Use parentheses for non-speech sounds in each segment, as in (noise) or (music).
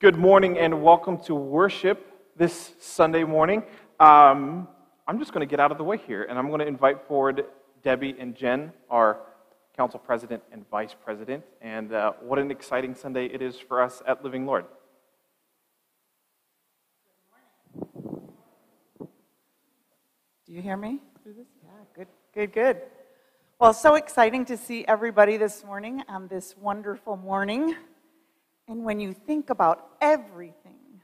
Good morning and welcome to worship this Sunday morning. Um, I'm just going to get out of the way here and I'm going to invite forward Debbie and Jen, our council president and vice president. And uh, what an exciting Sunday it is for us at Living Lord. Do you hear me? Yeah, good, good, good. Well, so exciting to see everybody this morning on this wonderful morning. And when you think about everything,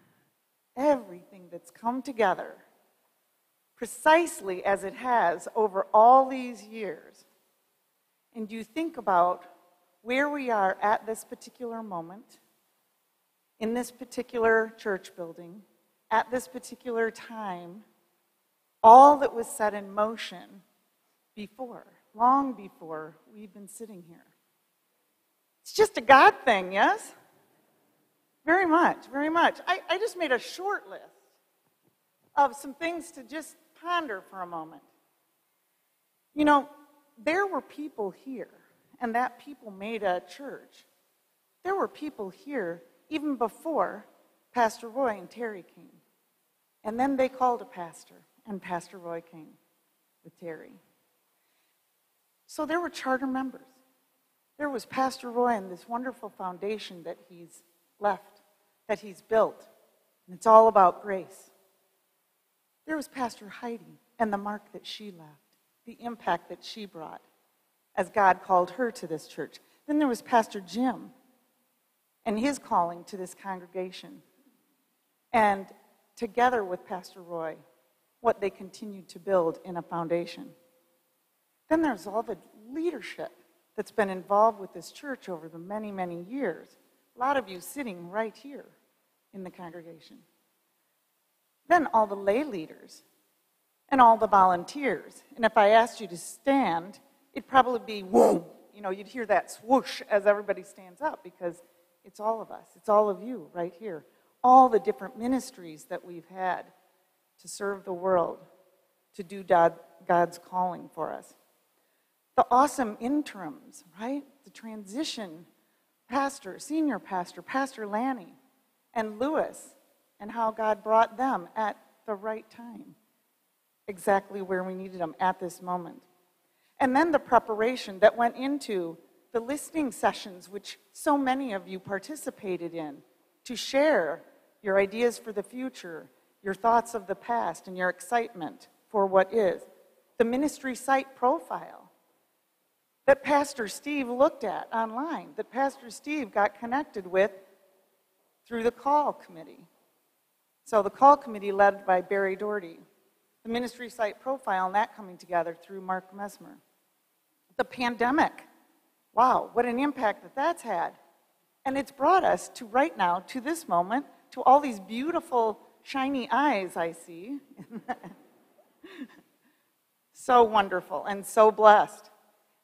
everything that's come together, precisely as it has over all these years, and you think about where we are at this particular moment, in this particular church building, at this particular time, all that was set in motion before, long before we've been sitting here. It's just a God thing, yes? Very much, very much. I, I just made a short list of some things to just ponder for a moment. You know, there were people here, and that people made a church. There were people here even before Pastor Roy and Terry came. And then they called a pastor, and Pastor Roy came with Terry. So there were charter members. There was Pastor Roy and this wonderful foundation that he's left that he's built. And it's all about grace. There was Pastor Heidi and the mark that she left, the impact that she brought as God called her to this church. Then there was Pastor Jim and his calling to this congregation. And together with Pastor Roy, what they continued to build in a foundation. Then there's all the leadership that's been involved with this church over the many, many years. A lot of you sitting right here in the congregation. Then all the lay leaders and all the volunteers. And if I asked you to stand, it'd probably be whoa. You know, you'd hear that swoosh as everybody stands up because it's all of us. It's all of you right here. All the different ministries that we've had to serve the world, to do God's calling for us. The awesome interims, right? The transition pastor, senior pastor, Pastor Lanny, and Lewis, and how God brought them at the right time, exactly where we needed them at this moment. And then the preparation that went into the listening sessions, which so many of you participated in, to share your ideas for the future, your thoughts of the past, and your excitement for what is. The ministry site profile that Pastor Steve looked at online, that Pastor Steve got connected with through the call committee. So the call committee led by Barry Doherty, the ministry site profile and that coming together through Mark Mesmer. The pandemic, wow, what an impact that that's had. And it's brought us to right now, to this moment, to all these beautiful, shiny eyes I see. (laughs) so wonderful and so blessed.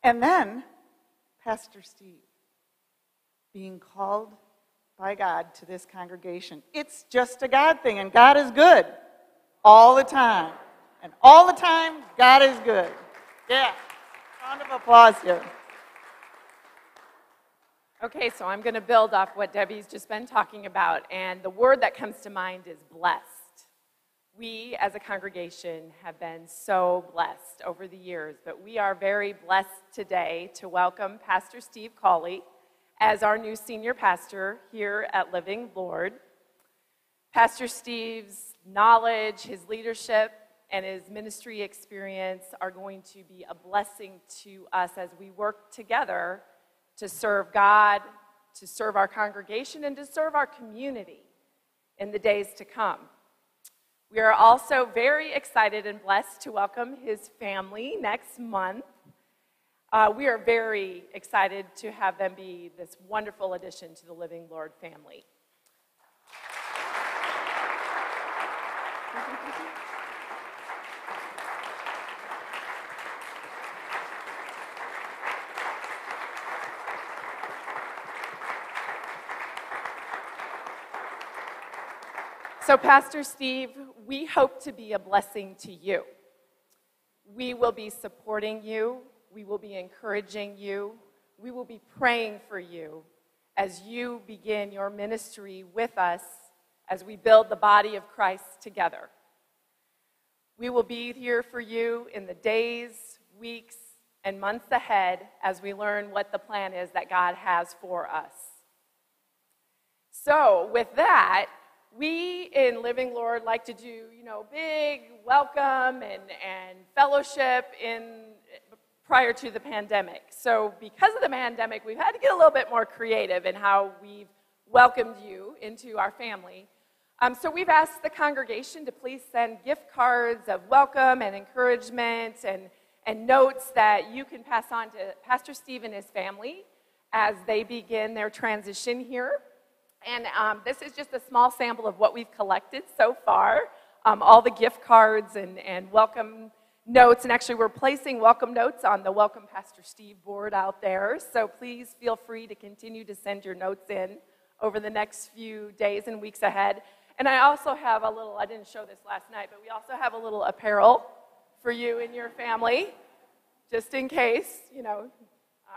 And then, Pastor Steve being called by God to this congregation. It's just a God thing, and God is good all the time. And all the time, God is good. Yeah. Round of applause here. Okay, so I'm going to build off what Debbie's just been talking about, and the word that comes to mind is blessed. We as a congregation have been so blessed over the years, but we are very blessed today to welcome Pastor Steve Cauley as our new senior pastor here at Living Lord. Pastor Steve's knowledge, his leadership, and his ministry experience are going to be a blessing to us as we work together to serve God, to serve our congregation, and to serve our community in the days to come. We are also very excited and blessed to welcome his family next month. Uh, we are very excited to have them be this wonderful addition to the Living Lord family. So, Pastor Steve, we hope to be a blessing to you. We will be supporting you, we will be encouraging you, we will be praying for you as you begin your ministry with us as we build the body of Christ together. We will be here for you in the days, weeks, and months ahead as we learn what the plan is that God has for us. So, with that, we in Living Lord like to do, you know, big welcome and, and fellowship in prior to the pandemic. So, because of the pandemic, we've had to get a little bit more creative in how we've welcomed you into our family. Um, so, we've asked the congregation to please send gift cards of welcome and encouragement and, and notes that you can pass on to Pastor Steve and his family as they begin their transition here. And um, this is just a small sample of what we've collected so far. Um, all the gift cards and, and welcome notes. And actually, we're placing welcome notes on the Welcome Pastor Steve board out there. So please feel free to continue to send your notes in over the next few days and weeks ahead. And I also have a little, I didn't show this last night, but we also have a little apparel for you and your family, just in case, you know,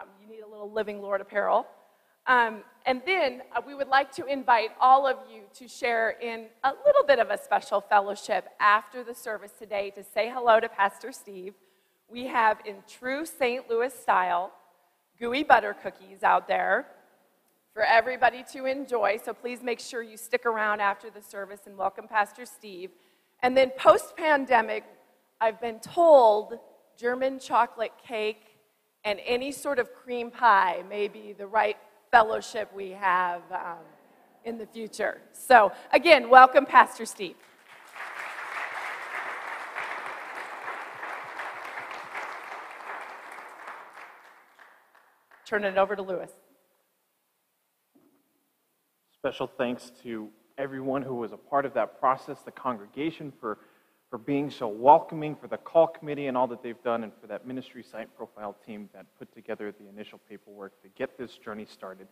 um, you need a little Living Lord apparel. Um, and then uh, we would like to invite all of you to share in a little bit of a special fellowship after the service today to say hello to Pastor Steve. We have, in true St. Louis style, gooey butter cookies out there for everybody to enjoy. So please make sure you stick around after the service and welcome Pastor Steve. And then post pandemic, I've been told German chocolate cake and any sort of cream pie may be the right fellowship we have um, in the future. So, again, welcome, Pastor Steve. Turn it over to Lewis. Special thanks to everyone who was a part of that process, the congregation for, for being so welcoming, for the call committee and all that they've done, and for that ministry site profile team that put together the initial paperwork to get this journey started.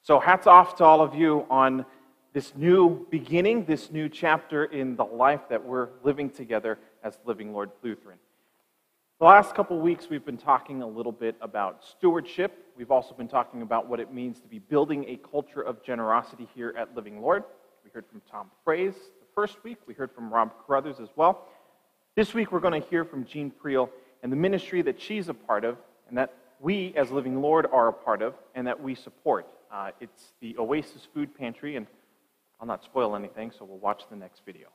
So, hats off to all of you on this new beginning, this new chapter in the life that we're living together as Living Lord Lutheran. The last couple weeks, we've been talking a little bit about stewardship. We've also been talking about what it means to be building a culture of generosity here at Living Lord. We heard from Tom Fraze first week. We heard from Rob Carruthers as well. This week, we're going to hear from Jean Priel and the ministry that she's a part of and that we, as Living Lord, are a part of and that we support. Uh, it's the Oasis Food Pantry, and I'll not spoil anything, so we'll watch the next video.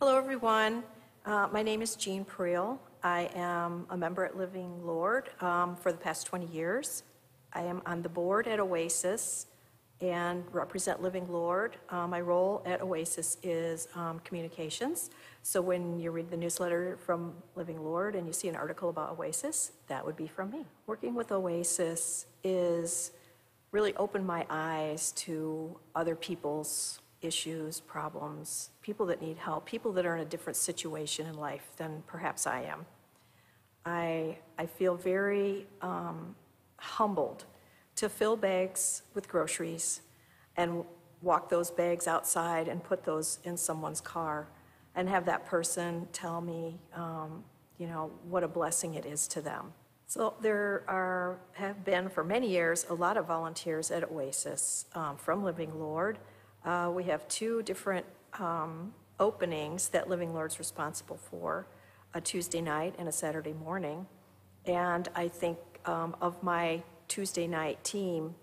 Hello, everyone. Uh, my name is Jean Priel. I am a member at Living Lord um, for the past 20 years. I am on the board at Oasis and represent Living Lord. Uh, my role at Oasis is um, communications. So when you read the newsletter from Living Lord and you see an article about Oasis, that would be from me. Working with Oasis is really opened my eyes to other people's issues, problems, people that need help, people that are in a different situation in life than perhaps I am. I, I feel very um, humbled to fill bags with groceries and walk those bags outside and put those in someone's car and have that person tell me, um, you know, what a blessing it is to them. So there are, have been for many years a lot of volunteers at Oasis um, from Living Lord. Uh, we have two different um, openings that Living Lord's responsible for, a Tuesday night and a Saturday morning. And I think um, of my Tuesday night team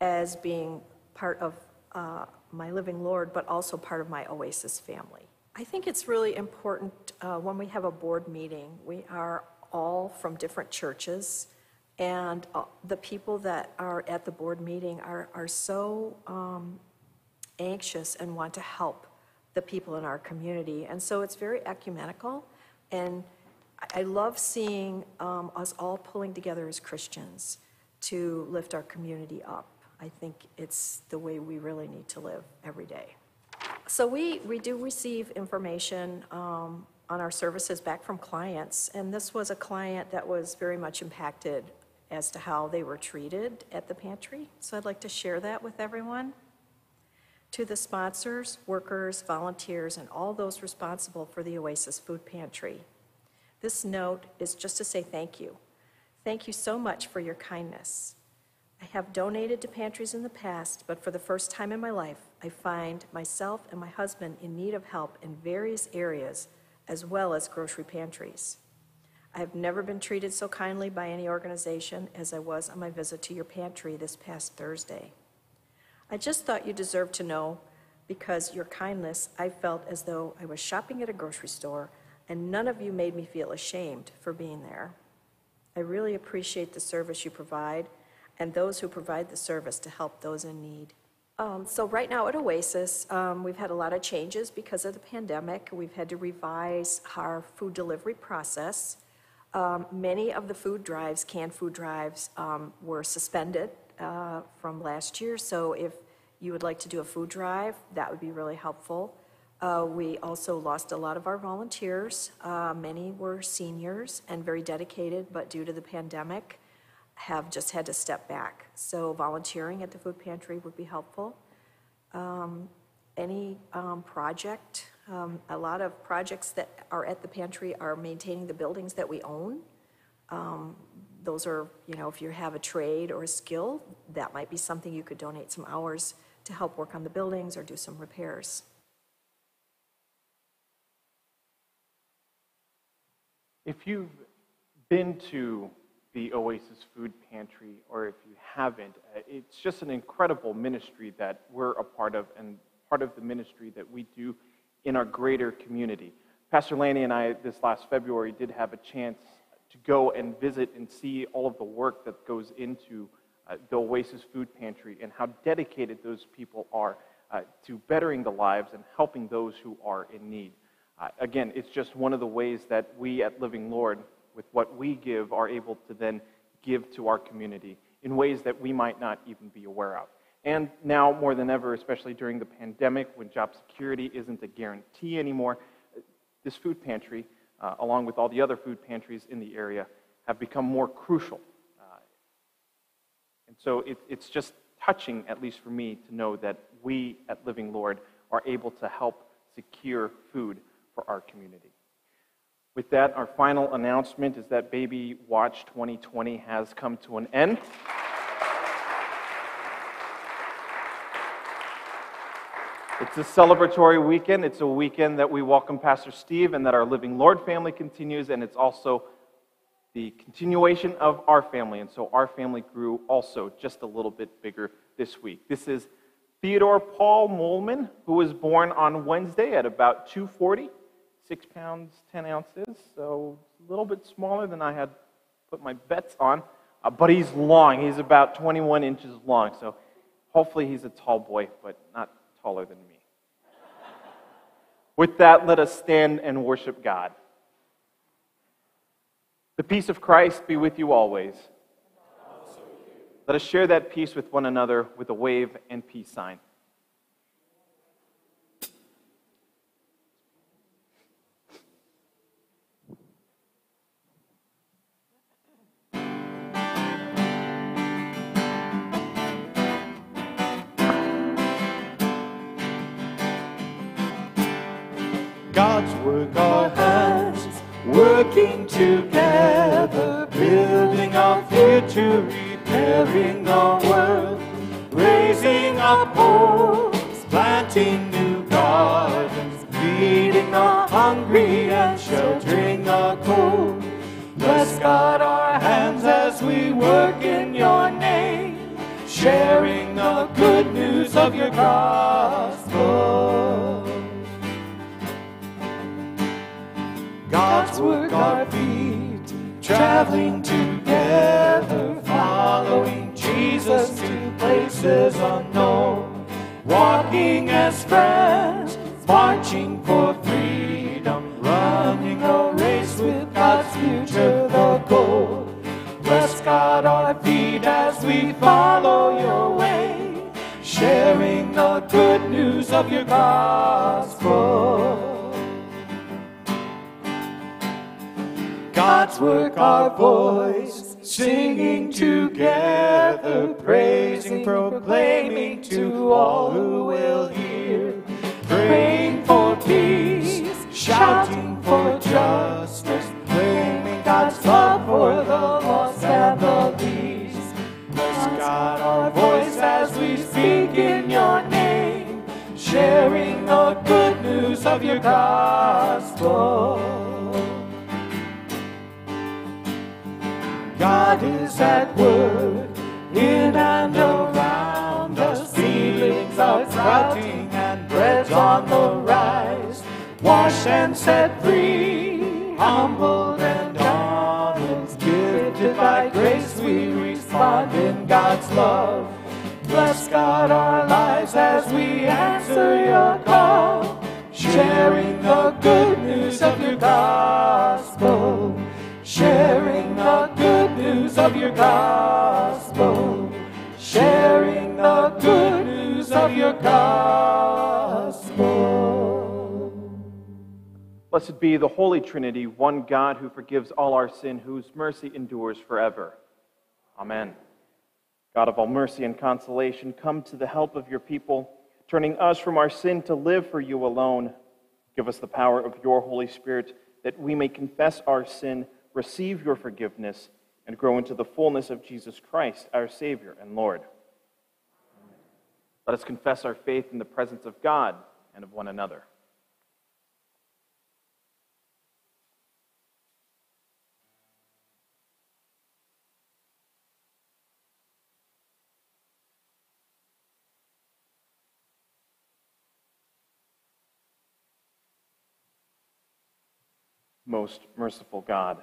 as being part of uh, my Living Lord, but also part of my Oasis family. I think it's really important uh, when we have a board meeting, we are all from different churches, and uh, the people that are at the board meeting are, are so um, anxious and want to help the people in our community. And so it's very ecumenical, and I love seeing um, us all pulling together as Christians to lift our community up. I think it's the way we really need to live every day. So we, we do receive information um, on our services back from clients, and this was a client that was very much impacted as to how they were treated at the pantry. So I'd like to share that with everyone. To the sponsors, workers, volunteers, and all those responsible for the Oasis Food Pantry. This note is just to say thank you. Thank you so much for your kindness. I have donated to pantries in the past, but for the first time in my life, I find myself and my husband in need of help in various areas, as well as grocery pantries. I have never been treated so kindly by any organization as I was on my visit to your pantry this past Thursday. I just thought you deserved to know because your kindness, I felt as though I was shopping at a grocery store and none of you made me feel ashamed for being there. I really appreciate the service you provide and those who provide the service to help those in need. Um, so right now at Oasis, um, we've had a lot of changes because of the pandemic. We've had to revise our food delivery process. Um, many of the food drives, canned food drives, um, were suspended uh, from last year. So if you would like to do a food drive, that would be really helpful. Uh, we also lost a lot of our volunteers. Uh, many were seniors and very dedicated, but due to the pandemic, have just had to step back. So volunteering at the food pantry would be helpful. Um, any um, project, um, a lot of projects that are at the pantry are maintaining the buildings that we own. Um, those are, you know, if you have a trade or a skill, that might be something you could donate some hours to help work on the buildings or do some repairs. If you've been to the Oasis Food Pantry, or if you haven't, uh, it's just an incredible ministry that we're a part of and part of the ministry that we do in our greater community. Pastor Lanny and I, this last February, did have a chance to go and visit and see all of the work that goes into uh, the Oasis Food Pantry and how dedicated those people are uh, to bettering the lives and helping those who are in need. Again, it's just one of the ways that we at Living Lord with what we give, are able to then give to our community in ways that we might not even be aware of. And now, more than ever, especially during the pandemic, when job security isn't a guarantee anymore, this food pantry, uh, along with all the other food pantries in the area, have become more crucial. Uh, and so it, it's just touching, at least for me, to know that we at Living Lord are able to help secure food for our community. With that, our final announcement is that Baby Watch 2020 has come to an end. It's a celebratory weekend. It's a weekend that we welcome Pastor Steve and that our Living Lord family continues, and it's also the continuation of our family. And so our family grew also just a little bit bigger this week. This is Theodore Paul Molman, who was born on Wednesday at about 240 six pounds, 10 ounces, so a little bit smaller than I had put my bets on. Uh, but he's long. He's about 21 inches long, so hopefully he's a tall boy, but not taller than me. With that, let us stand and worship God. The peace of Christ be with you always. Let us share that peace with one another with a wave and peace sign. Working together, building our future, repairing our world, raising up homes, planting new gardens, feeding the hungry and sheltering the cold. Bless God our hands as we work in your name, sharing the good news of your gospel. God's work our feet, traveling together, following Jesus to places unknown, walking as friends, marching for freedom, running a race with God's future the goal. Bless God our feet as we follow your way, sharing the good news of your gospel. God's work our voice, singing together, praising, proclaiming to all who will hear, praying for peace, shouting for justice, claiming God's love for the lost and the least. Bless God our voice as we speak in your name, sharing the good news of your gospel. God is at work in and around us. Feelings are sprouting and bread's on the rise. Wash and set free, humbled and honest. Gifted by grace, we respond in God's love. Bless God our lives as we answer your call, sharing the good news of your gospel. Sharing news of your gospel. Sharing the good news of your gospel. Blessed be the Holy Trinity, one God who forgives all our sin, whose mercy endures forever. Amen. God of all mercy and consolation, come to the help of your people, turning us from our sin to live for you alone. Give us the power of your Holy Spirit that we may confess our sin, receive your forgiveness, and grow into the fullness of Jesus Christ, our Savior and Lord. Let us confess our faith in the presence of God and of one another. Most merciful God,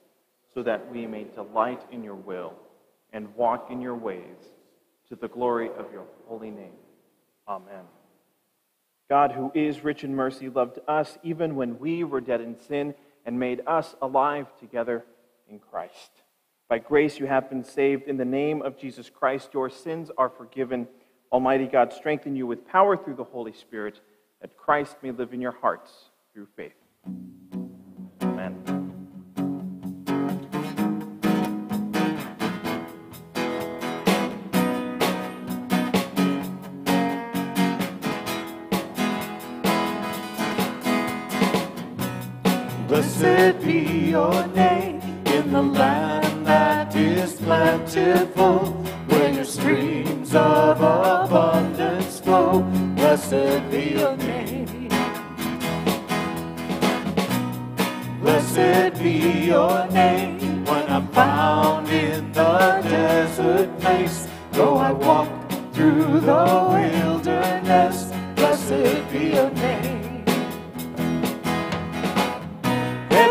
so that we may delight in your will and walk in your ways to the glory of your holy name. Amen. God, who is rich in mercy, loved us even when we were dead in sin and made us alive together in Christ. By grace you have been saved. In the name of Jesus Christ, your sins are forgiven. Almighty God, strengthen you with power through the Holy Spirit, that Christ may live in your hearts through faith. Blessed be your name in the land that is plentiful, where your streams of abundance flow. Blessed be your name. Blessed be your name when I'm found in the desert place. Though I walk through the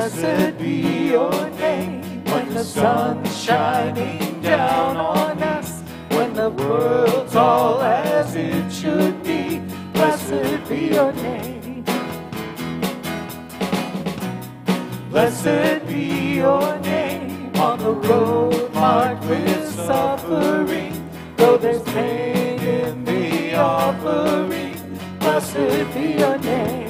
Blessed be your name when the sun's shining down on us, when the world's all as it should be. Blessed be your name. Blessed be your name on the road marked with suffering, though there's pain in the offering. Blessed be your name.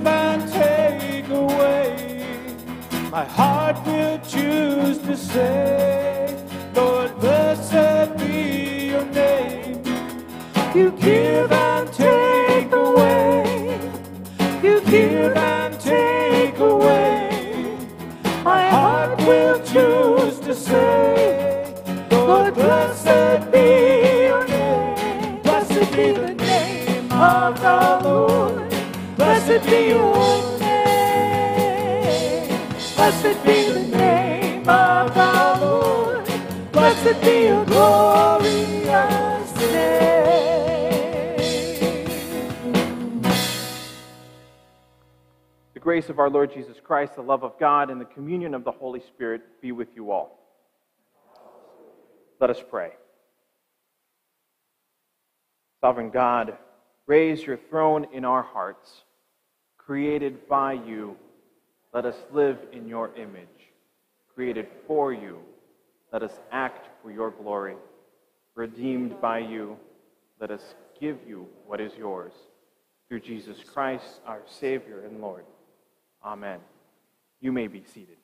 mind take away, my heart will choose to say, Lord, blessed be your name. You give and take away, you give and take away, my heart will choose to say, Lord, blessed be your name, blessed be the name of the Lord. Blessed be your name. Blessed be the name of the Lord. Blessed be your glorious name. The grace of our Lord Jesus Christ, the love of God, and the communion of the Holy Spirit be with you all. Let us pray. Sovereign God, raise your throne in our hearts. Created by you, let us live in your image. Created for you, let us act for your glory. Redeemed by you, let us give you what is yours. Through Jesus Christ, our Savior and Lord. Amen. You may be seated.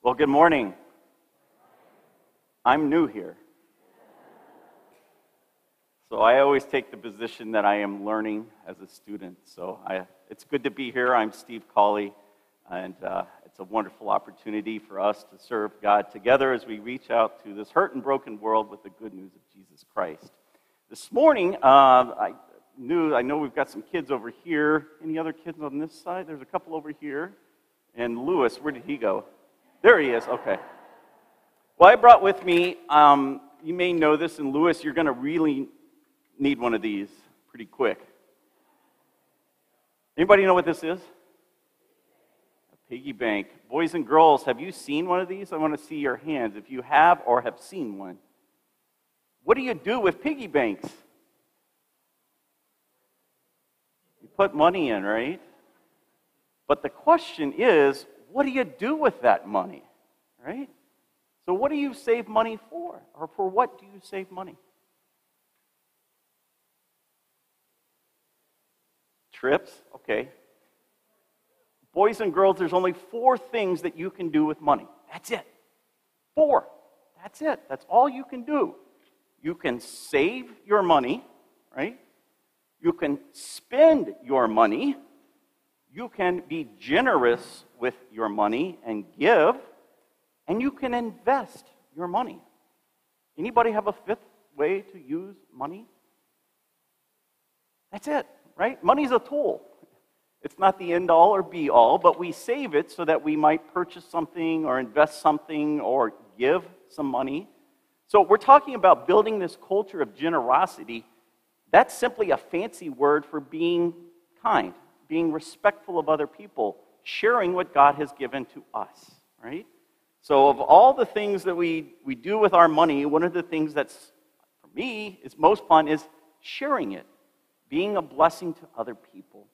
Well, good morning. I'm new here. So I always take the position that I am learning as a student. So I, it's good to be here. I'm Steve Cauley, and uh, it's a wonderful opportunity for us to serve God together as we reach out to this hurt and broken world with the good news of Jesus Christ. This morning, uh, I knew I know we've got some kids over here. Any other kids on this side? There's a couple over here. And Lewis, where did he go? There he is. Okay. Well, I brought with me. Um, you may know this, and Lewis, you're going to really need one of these pretty quick. Anybody know what this is? A piggy bank. Boys and girls, have you seen one of these? I want to see your hands if you have or have seen one. What do you do with piggy banks? You put money in, right? But the question is, what do you do with that money? Right? So, what do you save money for? Or for what do you save money? Trips? Okay. Boys and girls, there's only four things that you can do with money. That's it. Four. That's it. That's all you can do. You can save your money, right? You can spend your money. You can be generous with your money and give. And you can invest your money. Anybody have a fifth way to use money? That's it, right? Money's a tool. It's not the end all or be all, but we save it so that we might purchase something or invest something or give some money. So we're talking about building this culture of generosity. That's simply a fancy word for being kind, being respectful of other people, sharing what God has given to us, right? So, of all the things that we, we do with our money, one of the things that's, for me, is most fun is sharing it, being a blessing to other people.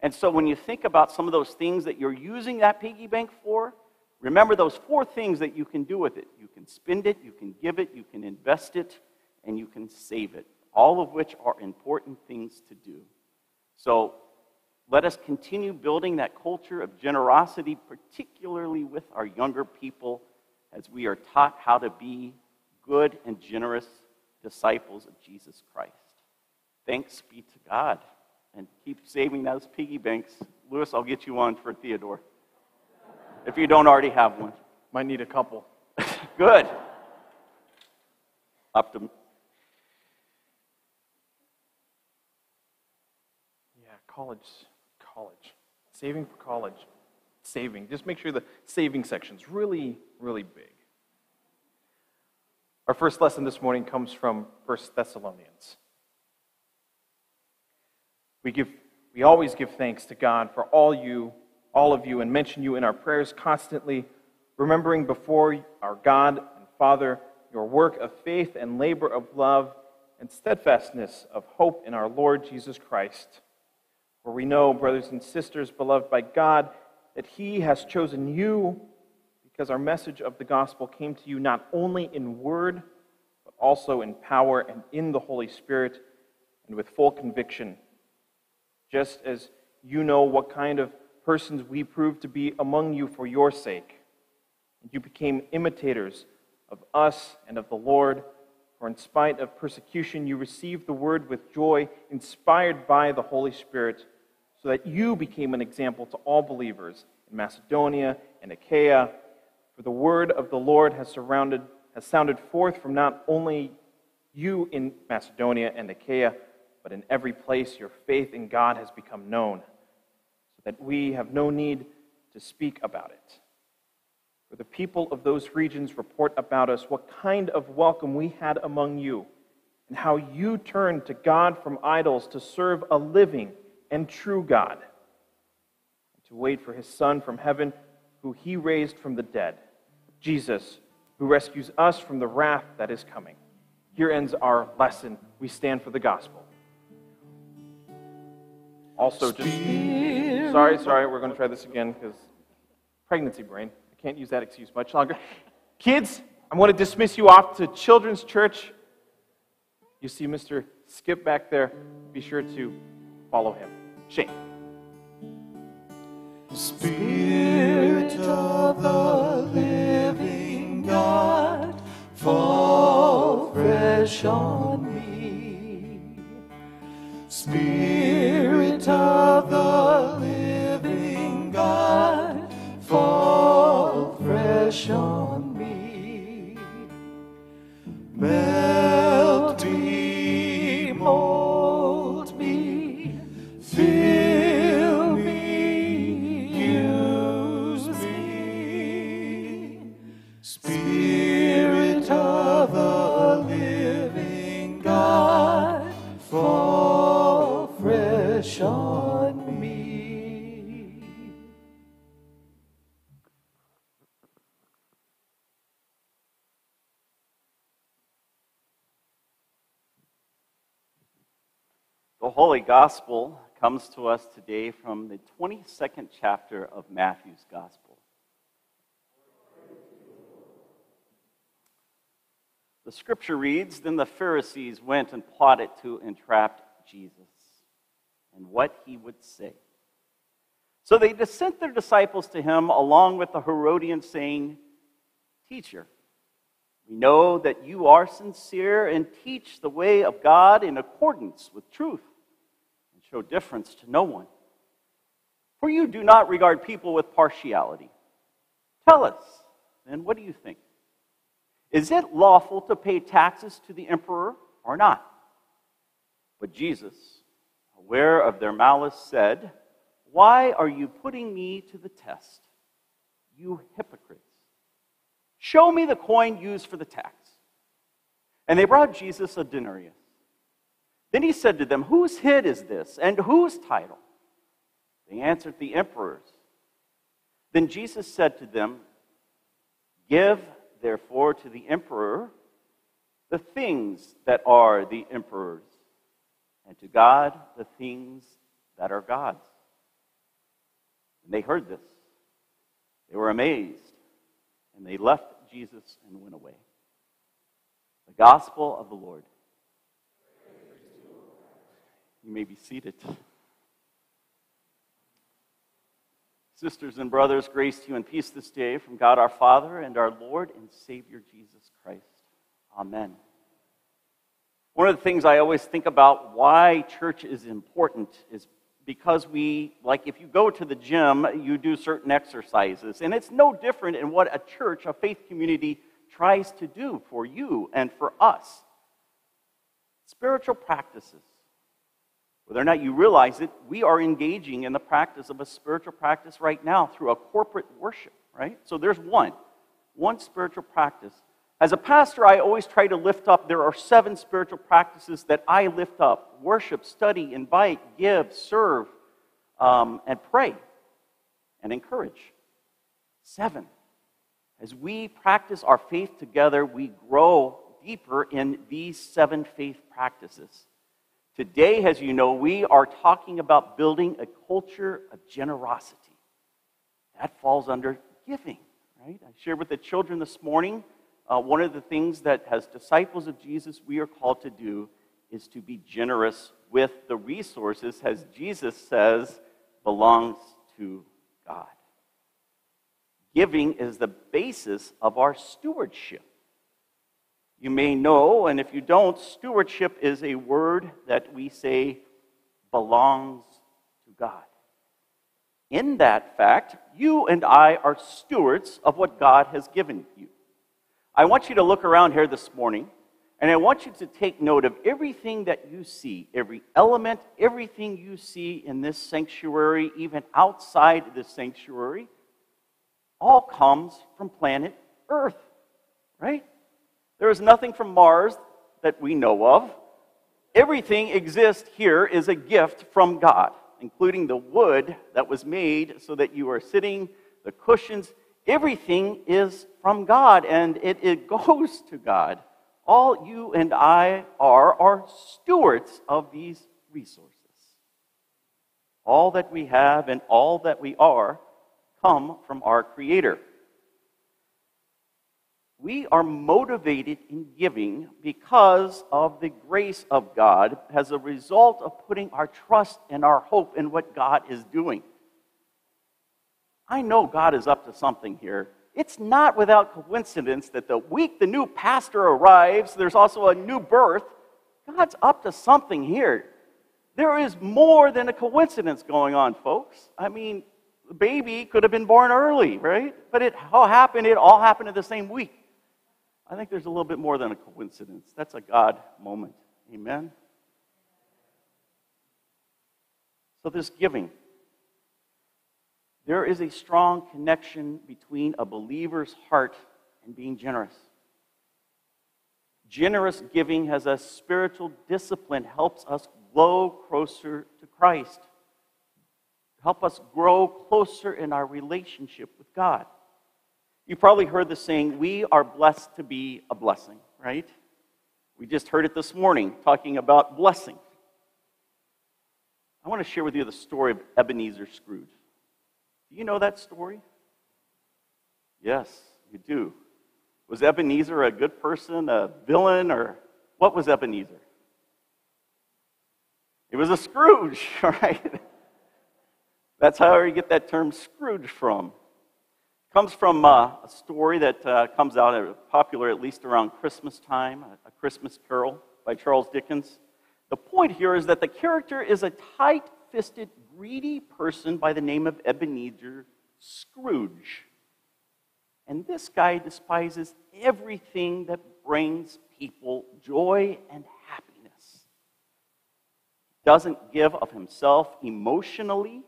And so, when you think about some of those things that you're using that piggy bank for, remember those four things that you can do with it. You can spend it, you can give it, you can invest it, and you can save it, all of which are important things to do. So, let us continue building that culture of generosity, particularly with our younger people, as we are taught how to be good and generous disciples of Jesus Christ. Thanks be to God. And keep saving those piggy banks. Lewis, I'll get you one for Theodore. If you don't already have one. Might need a couple. (laughs) Good. Optim- Yeah, college, college. Saving for college. Saving. Just make sure the saving section's really, really big. Our first lesson this morning comes from 1 Thessalonians. We give we always give thanks to God for all you, all of you, and mention you in our prayers constantly, remembering before our God and Father your work of faith and labor of love and steadfastness of hope in our Lord Jesus Christ. For we know, brothers and sisters, beloved by God, that He has chosen you because our message of the gospel came to you not only in word, but also in power and in the Holy Spirit and with full conviction, just as you know what kind of persons we proved to be among you for your sake. And you became imitators of us and of the Lord. For in spite of persecution, you received the word with joy, inspired by the Holy Spirit, so that you became an example to all believers in Macedonia and Achaia. For the word of the Lord has surrounded has sounded forth from not only you in Macedonia and Achaia, but in every place your faith in God has become known, so that we have no need to speak about it. For the people of those regions report about us what kind of welcome we had among you, and how you turned to God from idols to serve a living and true God, and to wait for his Son from heaven, who he raised from the dead, Jesus, who rescues us from the wrath that is coming. Here ends our lesson. We stand for the gospel. Also, just sorry, sorry, we're going to try this again because pregnancy brain. I can't use that excuse much longer. (laughs) Kids, I'm going to dismiss you off to children's church. You see Mr. Skip back there. Be sure to follow him. Shane. Spirit of the living God, fall fresh on me. Spirit of the The Holy Gospel comes to us today from the 22nd chapter of Matthew's Gospel. The scripture reads Then the Pharisees went and plotted to entrap Jesus and what he would say. So they sent their disciples to him along with the Herodians, saying, Teacher, we know that you are sincere and teach the way of God in accordance with truth show difference to no one. For you do not regard people with partiality. Tell us, then, what do you think? Is it lawful to pay taxes to the emperor or not? But Jesus, aware of their malice, said, Why are you putting me to the test? You hypocrites. Show me the coin used for the tax. And they brought Jesus a denarius. Then he said to them, Whose head is this, and whose title? They answered, The emperor's. Then Jesus said to them, Give therefore to the emperor the things that are the emperor's, and to God the things that are God's. And they heard this, they were amazed, and they left Jesus and went away. The gospel of the Lord. You may be seated. Sisters and brothers, grace to you and peace this day from God our Father and our Lord and Savior Jesus Christ. Amen. One of the things I always think about why church is important is because we, like if you go to the gym, you do certain exercises. And it's no different in what a church, a faith community, tries to do for you and for us. Spiritual practices. Whether or not you realize it, we are engaging in the practice of a spiritual practice right now through a corporate worship, right? So there's one, one spiritual practice. As a pastor, I always try to lift up, there are seven spiritual practices that I lift up worship, study, invite, give, serve, um, and pray and encourage. Seven. As we practice our faith together, we grow deeper in these seven faith practices. Today, as you know, we are talking about building a culture of generosity. That falls under giving, right? I shared with the children this morning uh, one of the things that, as disciples of Jesus, we are called to do is to be generous with the resources, as Jesus says, belongs to God. Giving is the basis of our stewardship. You may know, and if you don't, stewardship is a word that we say belongs to God. In that fact, you and I are stewards of what God has given you. I want you to look around here this morning, and I want you to take note of everything that you see, every element, everything you see in this sanctuary, even outside this sanctuary, all comes from planet Earth, right? There is nothing from Mars that we know of. Everything exists here is a gift from God, including the wood that was made so that you are sitting, the cushions. Everything is from God and it, it (laughs) goes to God. All you and I are are stewards of these resources. All that we have and all that we are come from our Creator. We are motivated in giving because of the grace of God as a result of putting our trust and our hope in what God is doing. I know God is up to something here. It's not without coincidence that the week the new pastor arrives, there's also a new birth. God's up to something here. There is more than a coincidence going on, folks. I mean, the baby could have been born early, right? But it all happened, it all happened in the same week. I think there's a little bit more than a coincidence. That's a God moment. Amen? So, this giving, there is a strong connection between a believer's heart and being generous. Generous giving as a spiritual discipline helps us grow closer to Christ help us grow closer in our relationship with God. You probably heard the saying, We are blessed to be a blessing, right? We just heard it this morning talking about blessing. I want to share with you the story of Ebenezer Scrooge. Do you know that story? Yes, you do. Was Ebenezer a good person, a villain, or what was Ebenezer? He was a Scrooge, (laughs) right? That's how we get that term Scrooge from. Comes from uh, a story that uh, comes out popular at least around Christmas time, a, a Christmas Carol by Charles Dickens. The point here is that the character is a tight-fisted, greedy person by the name of Ebenezer Scrooge. And this guy despises everything that brings people joy and happiness. Doesn't give of himself emotionally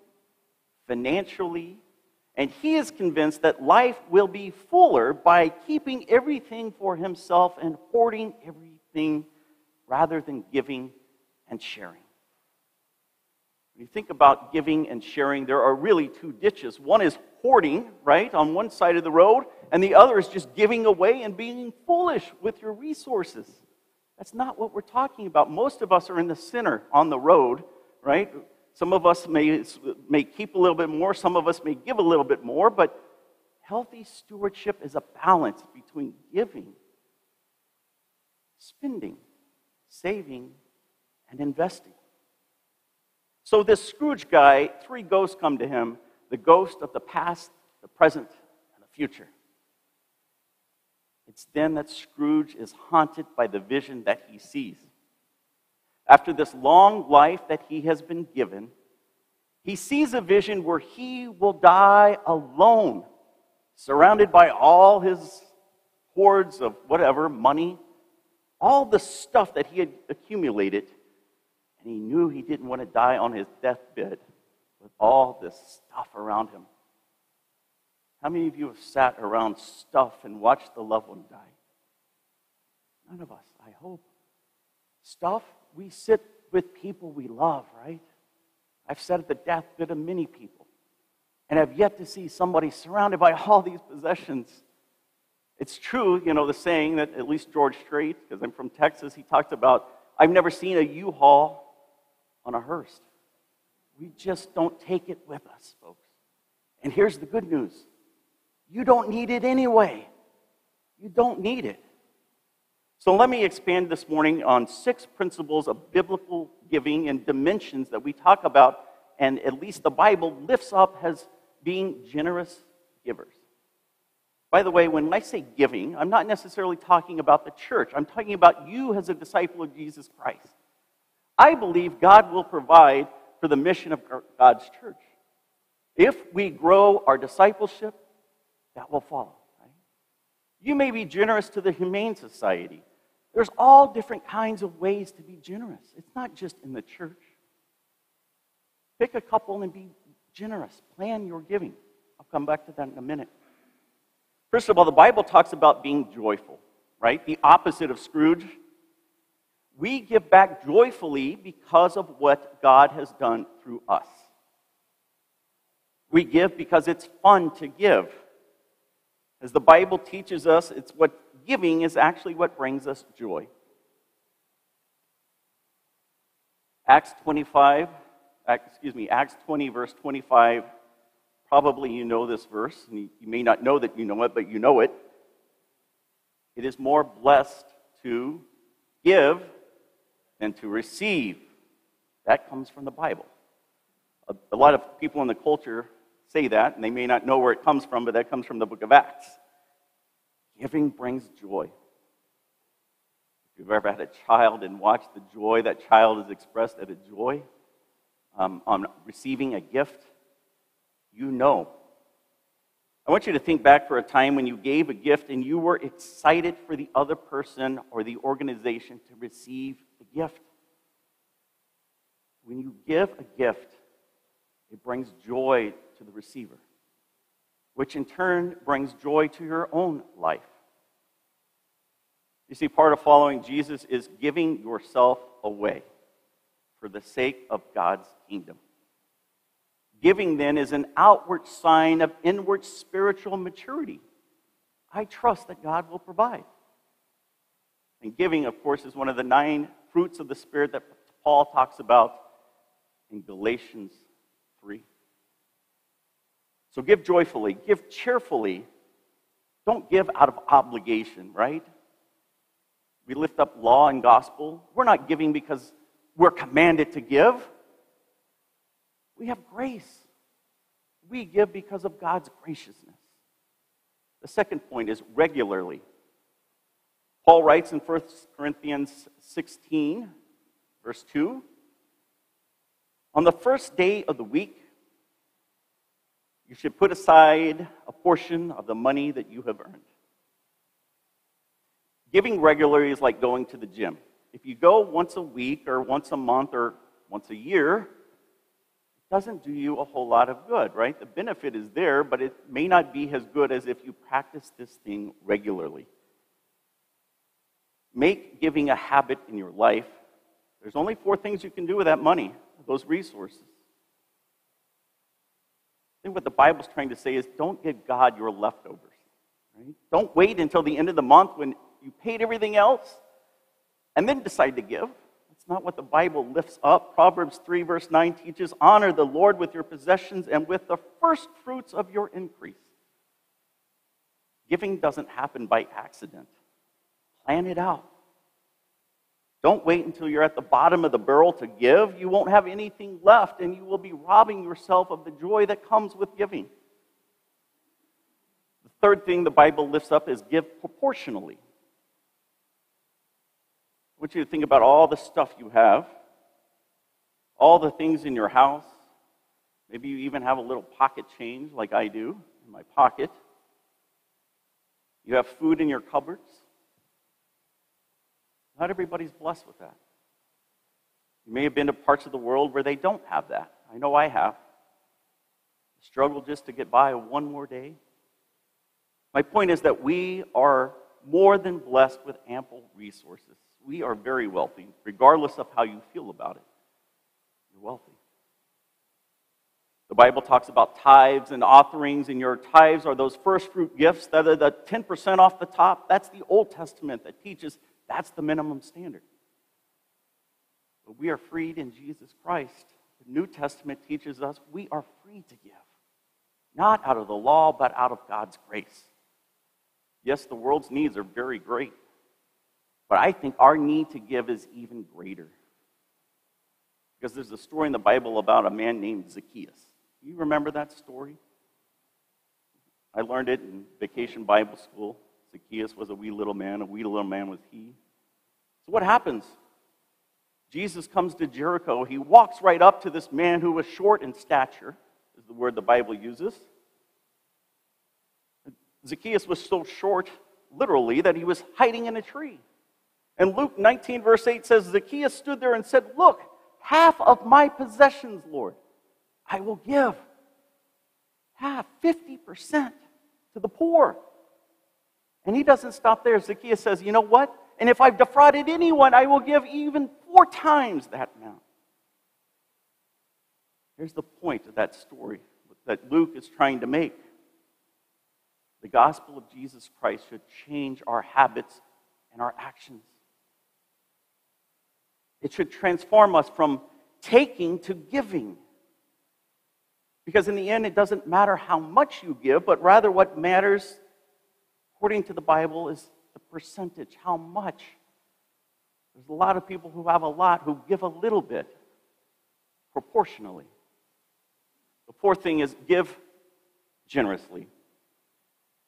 financially, and he is convinced that life will be fuller by keeping everything for himself and hoarding everything rather than giving and sharing. When you think about giving and sharing, there are really two ditches. One is hoarding, right, on one side of the road, and the other is just giving away and being foolish with your resources. That's not what we're talking about. Most of us are in the center on the road, right? Some of us may, may keep a little bit more, some of us may give a little bit more, but healthy stewardship is a balance between giving, spending, saving, and investing. So, this Scrooge guy, three ghosts come to him the ghost of the past, the present, and the future. It's then that Scrooge is haunted by the vision that he sees. After this long life that he has been given, he sees a vision where he will die alone, surrounded by all his hoards of whatever, money, all the stuff that he had accumulated. And he knew he didn't want to die on his deathbed with all this stuff around him. How many of you have sat around stuff and watched the loved one die? None of us, I hope. Stuff we sit with people we love, right? I've sat at the deathbed of many people and have yet to see somebody surrounded by all these possessions. It's true, you know, the saying that at least George Strait, because I'm from Texas, he talked about, I've never seen a U-Haul on a hearse. We just don't take it with us, folks. And here's the good news you don't need it anyway. You don't need it. So let me expand this morning on six principles of biblical giving and dimensions that we talk about, and at least the Bible lifts up as being generous givers. By the way, when I say giving, I'm not necessarily talking about the church. I'm talking about you as a disciple of Jesus Christ. I believe God will provide for the mission of God's church. If we grow our discipleship, that will follow. Right? You may be generous to the Humane Society. There's all different kinds of ways to be generous. It's not just in the church. Pick a couple and be generous. Plan your giving. I'll come back to that in a minute. First of all, the Bible talks about being joyful, right? The opposite of Scrooge. We give back joyfully because of what God has done through us. We give because it's fun to give. As the Bible teaches us, it's what giving is actually what brings us joy. Acts 25, excuse me, Acts 20, verse 25. Probably you know this verse, and you may not know that you know it, but you know it. It is more blessed to give than to receive. That comes from the Bible. A, lot of people in the culture say that, and they may not know where it comes from, but that comes from the book of Acts. Giving brings joy. If you've ever had a child and watched the joy that child is expressed at a joy um, on receiving a gift, you know. I want you to think back for a time when you gave a gift and you were excited for the other person or the organization to receive the gift. When you give a gift, it brings joy to the receiver which in turn brings joy to your own life. You see, part of following Jesus is giving yourself away for the sake of God's kingdom. Giving, then, is an outward sign of inward spiritual maturity. I trust that God will provide. And giving, of course, is one of the nine fruits of the Spirit that Paul talks about in Galatians 3. So give joyfully, give cheerfully. Don't give out of obligation, right? We lift up law and gospel. We're not giving because we're commanded to give. We have grace. We give because of God's graciousness. The second point is regularly. Paul writes in 1 Corinthians 16, verse 2 On the first day of the week, you should put aside a portion of the money that you have earned. Giving regularly is like going to the gym. If you go once a week or once a month or once a year, it doesn't do you a whole lot of good, right? The benefit is there, but it may not be as good as if you practice this thing regularly. Make giving a habit in your life. There's only four things you can do with that money, those resources. I think what the Bible's trying to say is don't give God your leftovers. Right? Don't wait until the end of the month when you paid everything else and then decide to give. That's not what the Bible lifts up. Proverbs 3, verse 9 teaches honor the Lord with your possessions and with the first fruits of your increase. Giving doesn't happen by accident, plan it out. Don't wait until you're at the bottom of the barrel to give. You won't have anything left, and you will be robbing yourself of the joy that comes with giving. The third thing the Bible lifts up is give proportionally. I want you to think about all the stuff you have, all the things in your house. Maybe you even have a little pocket change, like I do in my pocket. You have food in your cupboards. Not everybody's blessed with that. You may have been to parts of the world where they don't have that. I know I have. Struggle just to get by one more day. My point is that we are more than blessed with ample resources. We are very wealthy, regardless of how you feel about it. You're wealthy. The Bible talks about tithes and offerings, and your tithes are those first fruit gifts that are the 10% off the top. That's the Old Testament that teaches that's the minimum standard. But we are freed in Jesus Christ. The New Testament teaches us we are free to give, not out of the law, but out of God's grace. Yes, the world's needs are very great. But I think our need to give is even greater. Because there's a story in the Bible about a man named Zacchaeus. You remember that story? I learned it in vacation Bible school. Zacchaeus was a wee little man, a wee little man was he. So what happens? Jesus comes to Jericho. He walks right up to this man who was short in stature, is the word the Bible uses. Zacchaeus was so short, literally, that he was hiding in a tree. And Luke 19, verse 8 says, Zacchaeus stood there and said, Look, half of my possessions, Lord, I will give. Half, 50% to the poor. And he doesn't stop there. Zacchaeus says, You know what? And if I've defrauded anyone, I will give even four times that amount. Here's the point of that story that Luke is trying to make. The gospel of Jesus Christ should change our habits and our actions. It should transform us from taking to giving. Because in the end, it doesn't matter how much you give, but rather what matters, according to the Bible, is the percentage, how much. There's a lot of people who have a lot who give a little bit proportionally. The fourth thing is give generously.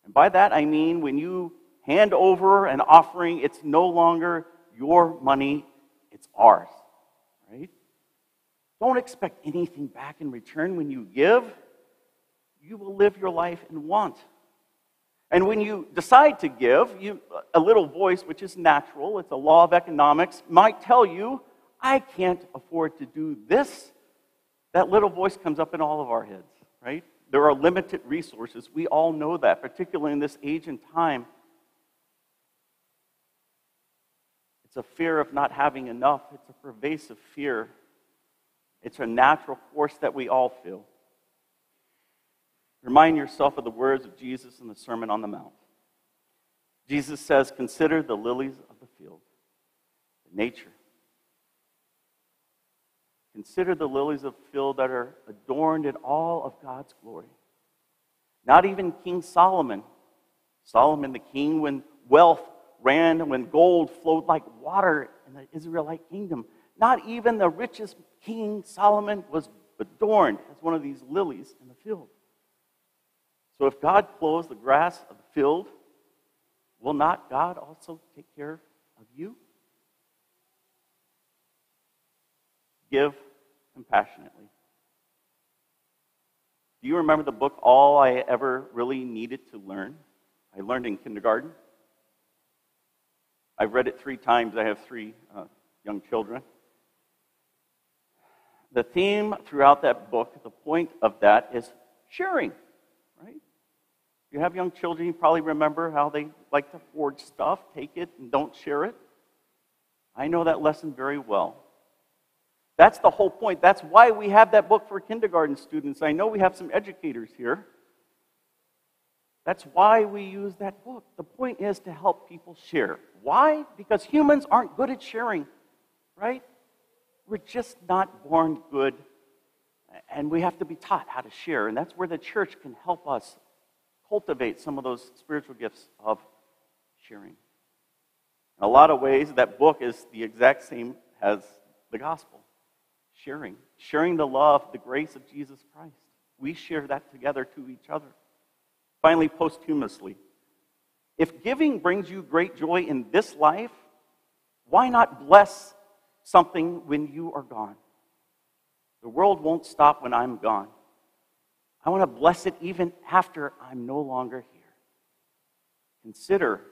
And by that I mean when you hand over an offering, it's no longer your money, it's ours. Right? Don't expect anything back in return when you give. You will live your life in want. And when you decide to give, you, a little voice, which is natural, it's a law of economics, might tell you, I can't afford to do this. That little voice comes up in all of our heads, right? There are limited resources. We all know that, particularly in this age and time. It's a fear of not having enough, it's a pervasive fear. It's a natural force that we all feel. Remind yourself of the words of Jesus in the Sermon on the Mount. Jesus says, Consider the lilies of the field, the nature. Consider the lilies of the field that are adorned in all of God's glory. Not even King Solomon, Solomon the king, when wealth ran, when gold flowed like water in the Israelite kingdom, not even the richest king, Solomon, was adorned as one of these lilies in the field. So if God clothes the grass of the field, will not God also take care of you? Give compassionately. Do you remember the book All I Ever Really Needed to Learn? I learned in kindergarten. I've read it three times. I have three uh, young children. The theme throughout that book, the point of that is sharing right? you have young children, you probably remember how they like to hoard stuff, take it, and don't share it. I know that lesson very well. That's the whole point. That's why we have that book for kindergarten students. I know we have some educators here. That's why we use that book. The point is to help people share. Why? Because humans aren't good at sharing, right? We're just not born good, and we have to be taught how to share. And that's where the church can help us cultivate some of those spiritual gifts of sharing. In a lot of ways, that book is the exact same as the gospel sharing, sharing the love, the grace of Jesus Christ. We share that together to each other. Finally, posthumously, if giving brings you great joy in this life, why not bless something when you are gone? The world won't stop when I'm gone. I want to bless it even after I'm no longer here. Consider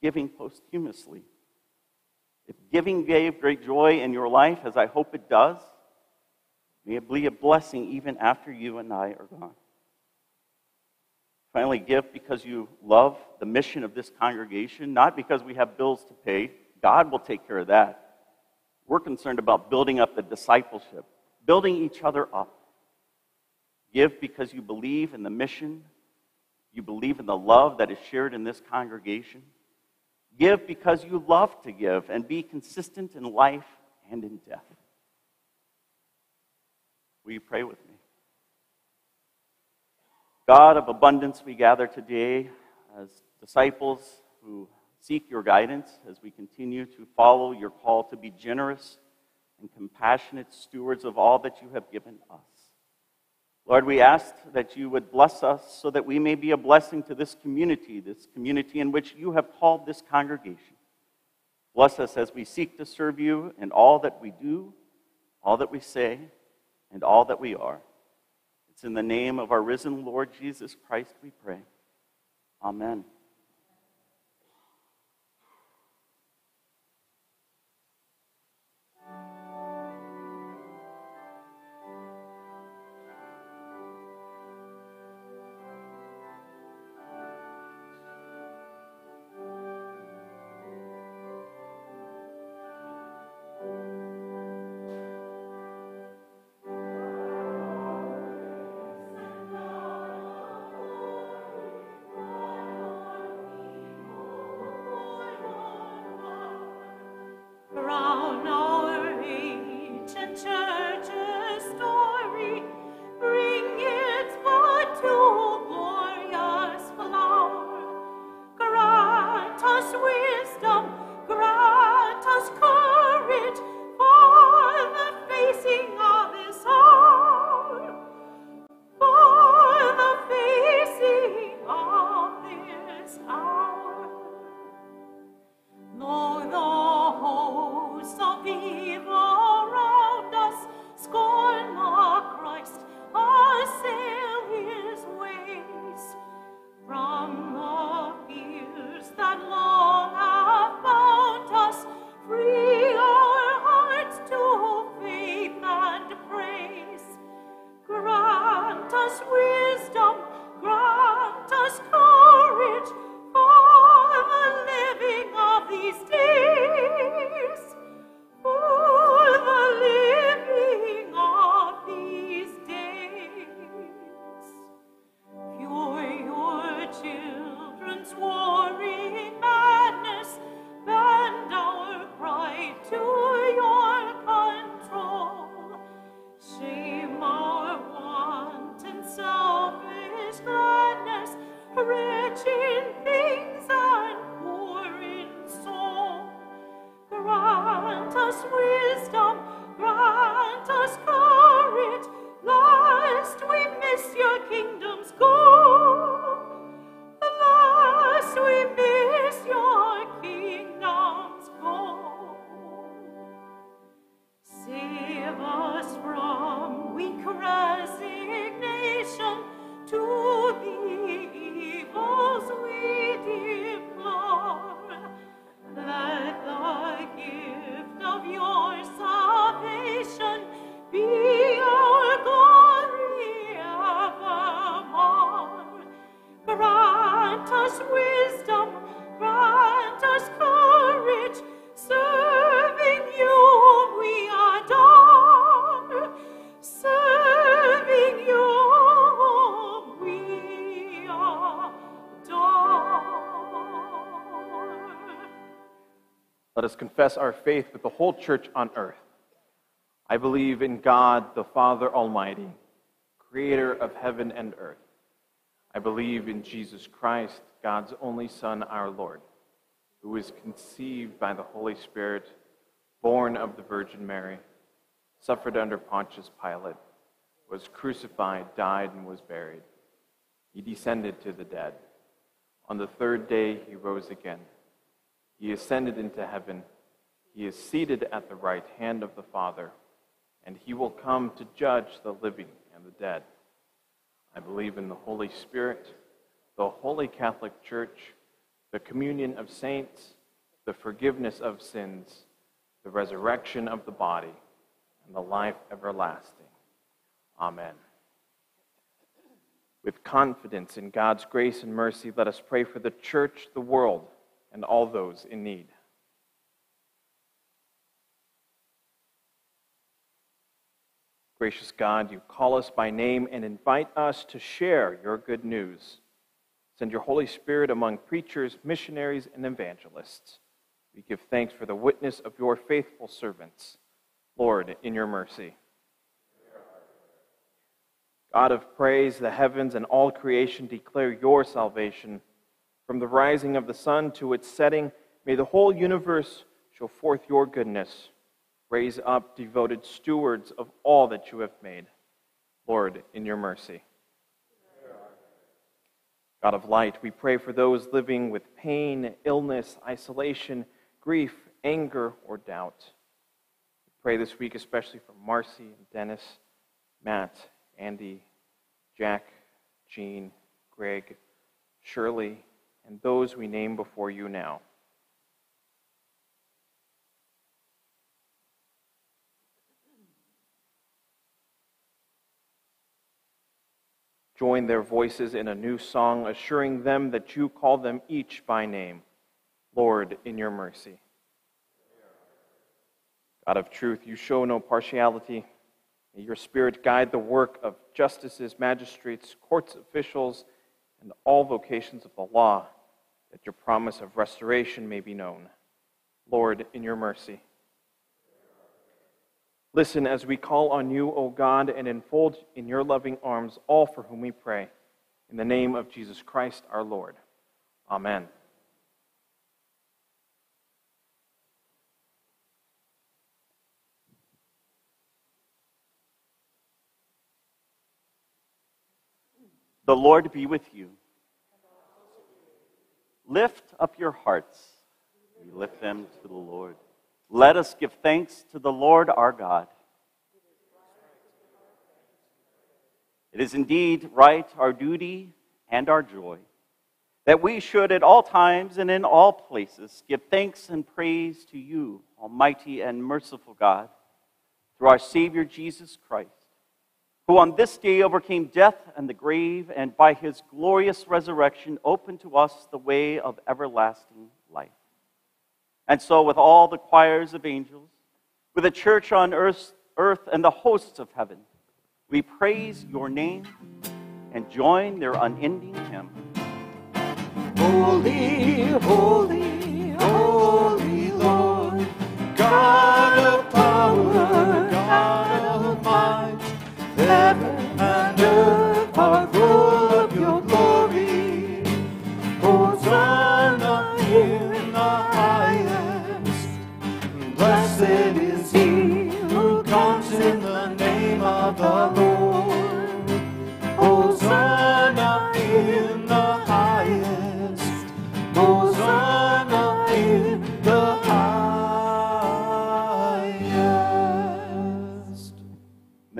giving posthumously. If giving gave great joy in your life, as I hope it does, may it be a blessing even after you and I are gone. Finally, give because you love the mission of this congregation, not because we have bills to pay. God will take care of that. We're concerned about building up the discipleship, building each other up. Give because you believe in the mission, you believe in the love that is shared in this congregation. Give because you love to give and be consistent in life and in death. Will you pray with me? God of abundance, we gather today as disciples who seek your guidance as we continue to follow your call to be generous and compassionate stewards of all that you have given us. Lord, we ask that you would bless us so that we may be a blessing to this community, this community in which you have called this congregation. Bless us as we seek to serve you in all that we do, all that we say, and all that we are. It's in the name of our risen Lord Jesus Christ we pray. Amen. Confess our faith with the whole church on earth. I believe in God, the Father Almighty, creator of heaven and earth. I believe in Jesus Christ, God's only Son, our Lord, who was conceived by the Holy Spirit, born of the Virgin Mary, suffered under Pontius Pilate, was crucified, died, and was buried. He descended to the dead. On the third day, he rose again. He ascended into heaven. He is seated at the right hand of the Father, and he will come to judge the living and the dead. I believe in the Holy Spirit, the holy Catholic Church, the communion of saints, the forgiveness of sins, the resurrection of the body, and the life everlasting. Amen. With confidence in God's grace and mercy, let us pray for the church, the world, and all those in need. Gracious God, you call us by name and invite us to share your good news. Send your Holy Spirit among preachers, missionaries, and evangelists. We give thanks for the witness of your faithful servants. Lord, in your mercy. God of praise, the heavens and all creation declare your salvation. From the rising of the sun to its setting, may the whole universe show forth your goodness. Raise up devoted stewards of all that you have made. Lord, in your mercy. God of light, we pray for those living with pain, illness, isolation, grief, anger, or doubt. We pray this week especially for Marcy and Dennis, Matt, Andy, Jack, Jean, Greg, Shirley, and those we name before you now. Join their voices in a new song, assuring them that you call them each by name. Lord, in your mercy. God of truth, you show no partiality. May your Spirit guide the work of justices, magistrates, courts officials, and all vocations of the law, that your promise of restoration may be known. Lord, in your mercy. Listen as we call on you, O God, and enfold in your loving arms all for whom we pray. In the name of Jesus Christ our Lord. Amen. The Lord be with you. Lift up your hearts. We lift them to the Lord. Let us give thanks to the Lord our God. It is indeed right, our duty and our joy, that we should at all times and in all places give thanks and praise to you, Almighty and merciful God, through our Savior Jesus Christ who on this day overcame death and the grave, and by his glorious resurrection opened to us the way of everlasting. And so, with all the choirs of angels, with the church on earth, earth and the hosts of heaven, we praise your name and join their unending hymn. Holy, holy, holy Lord, God of power, God of might, heaven and earth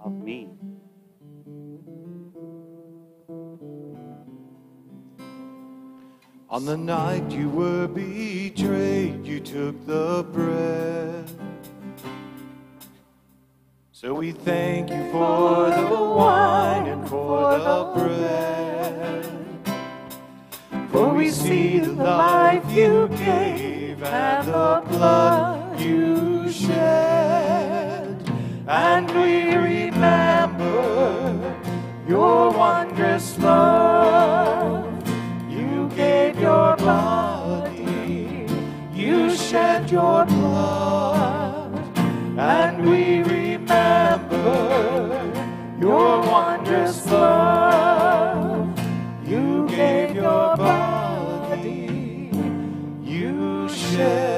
of me. On the night you were betrayed, you took the bread. So we thank you for the wine and for the bread. For we see the life you gave and the blood you shed. And we remember your wondrous love. You gave your body, you shed your blood, and we remember your wondrous love. You gave your body, you shed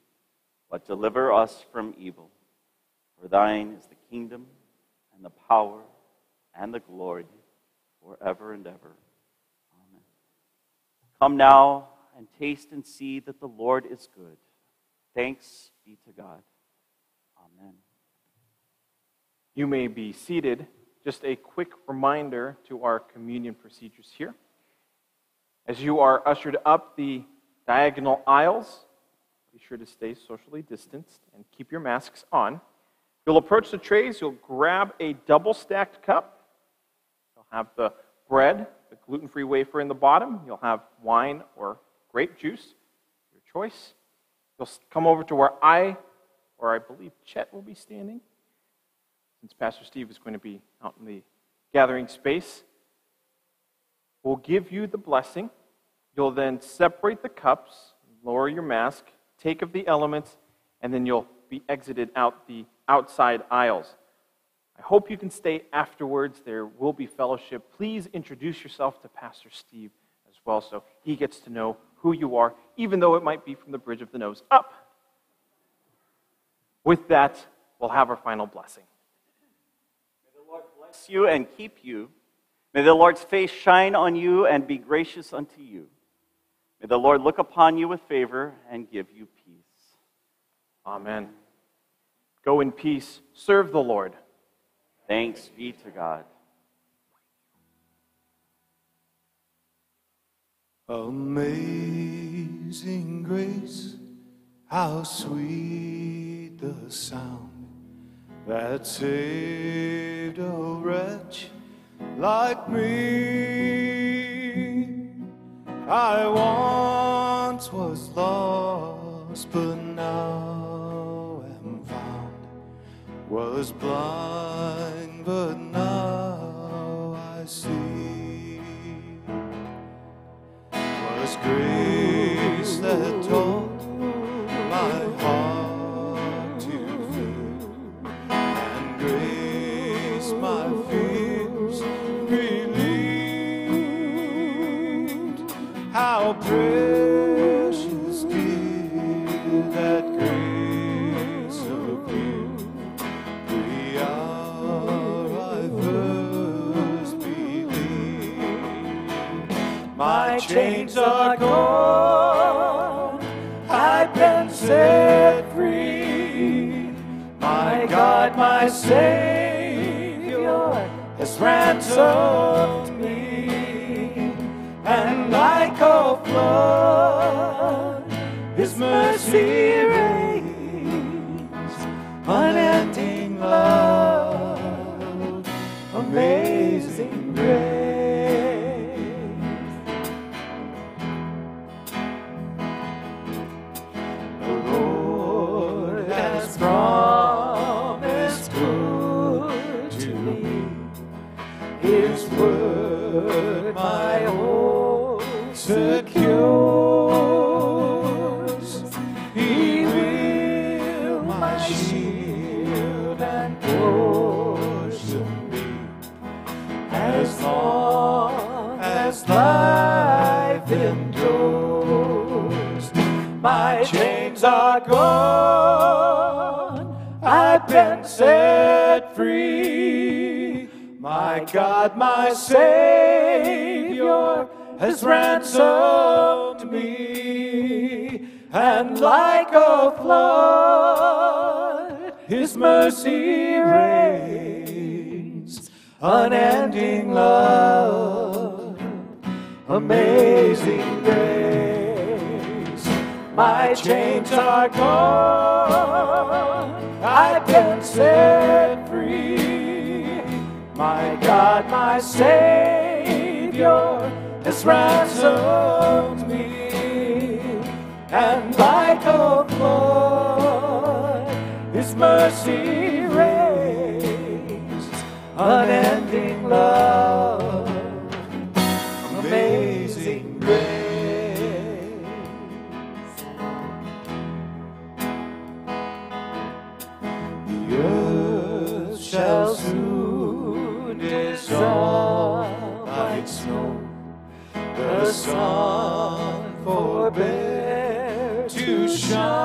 but deliver us from evil. For thine is the kingdom, and the power, and the glory forever and ever. Amen. Come now and taste and see that the Lord is good. Thanks be to God. Amen. You may be seated. Just a quick reminder to our communion procedures here. As you are ushered up the diagonal aisles, sure to stay socially distanced and keep your masks on. You'll approach the trays, you'll grab a double stacked cup. You'll have the bread, the gluten free wafer in the bottom. You'll have wine or grape juice, your choice. You'll come over to where I, or I believe Chet will be standing, since Pastor Steve is going to be out in the gathering space. We'll give you the blessing. You'll then separate the cups, lower your mask, take of the elements, and then you'll be exited out the outside aisles. I hope you can stay afterwards. There will be fellowship. Please introduce yourself to Pastor Steve as well so he gets to know who you are, even though it might be from the bridge of the nose up. With that, we'll have our final blessing. May the Lord bless you and keep you. May the Lord's face shine on you and be gracious unto you. May the Lord look upon you with favor and give you peace. Amen. Go in peace. Serve the Lord. Thanks be to God. Amazing grace, how sweet the sound that saved a wretch like me. I once was lost, but now am found. Was blind, Savior has ransomed me, and like a flood, His mercy God, my Savior has ransomed me, and like a flood, His mercy rains, unending love, amazing grace. My chains are gone, I've been set free. My God, my Savior has ransomed me, and like a flood, His mercy rains, unending love, forbear to shine,